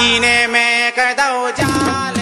सीने में कदौ जाल